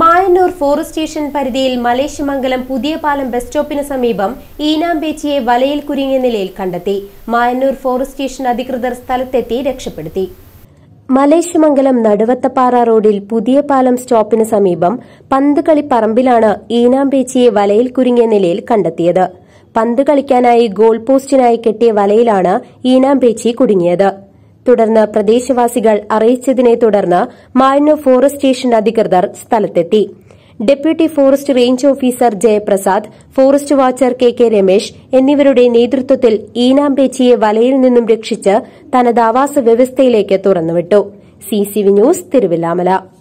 Mayannur forest station പരിധിയിൽ മലേഷ്യമംഗലം പുതിയ പാലം ബസ് സ്റ്റോപ്പിന് സമീപം ഈനാമ്പേച്ചിയെ വലയിൽ കുരുങ്ങിയ നിലയിൽ കണ്ടെത്തി. മായന്നൂർ ഫോറസ്റ്റ് സ്റ്റേഷൻ അധികൃതർ സ്ഥലത്തെത്തി രക്ഷപ്പെടുത്തി. മലേഷ്യമംഗലം നടുവത്തപ്പാറ റോഡിൽ പുതിയ പാലം സ്റ്റോപ്പിന് സമീപം പന്തുകളി പറമ്പിലാണ് ഈനാമ്പേച്ചിയെ വലയിൽ കുരുങ്ങിയ നിലയിൽ കണ്ടെത്തിയത്. പന്ത് കളിക്കാനായി ഗോൾ പോസ്റ്റിനായി കെട്ടിയ വലയിലാണ് ഈനാമ്പേച്ചി കുടുങ്ങിയത്. തുടർന്ന് പ്രദേശവാസികൾ അറിയിച്ചതിനെ തുടർന്ന് മായന്നൂർ ഫോറസ്റ്റ് സ്റ്റേഷൻ അധികൃതർ സ്ഥലത്തെത്തി. Deputy forest range officer Jayaprasad forest watcher K K Ramesh എന്നിവരുടെ നേതൃത്വത്തിൽ ഈനാമ്പേച്ചിയെ വലയിൽ നിന്നും രക്ഷിച്ച് തനത് ആവാസ വ്യവസ്ഥയിലേക്ക് തുറന്നുവിട്ടു. C C V news Thiruvilwamala.